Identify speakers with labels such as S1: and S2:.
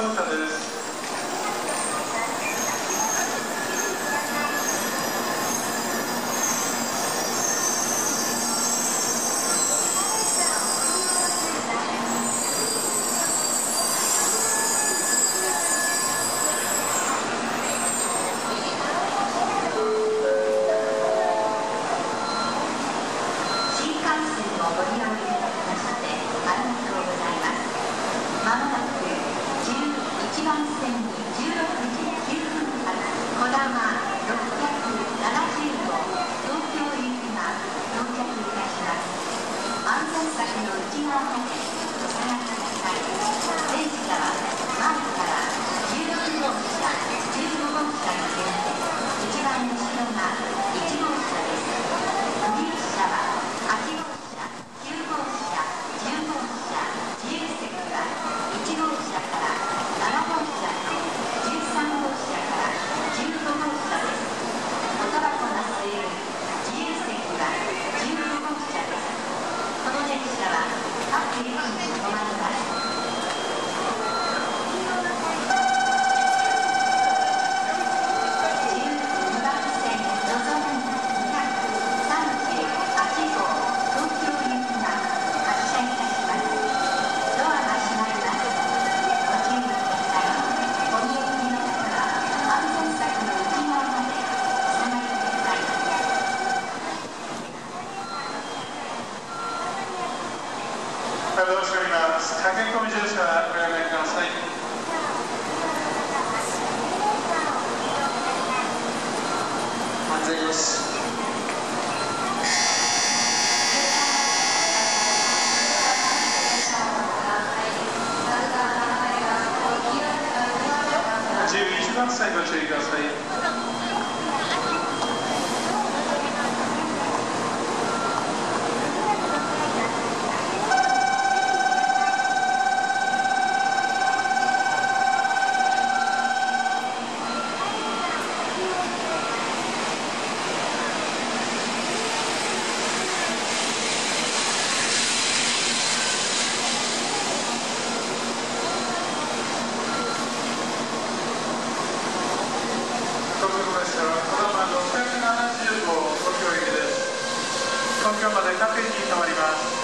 S1: コンサです。670号東京到着いたします。安全橋の内側までお下がりください
S2: 安全よし
S1: 11番線ご注意ください東京列車はこの番675東京行きです。東京まで各駅に停まります。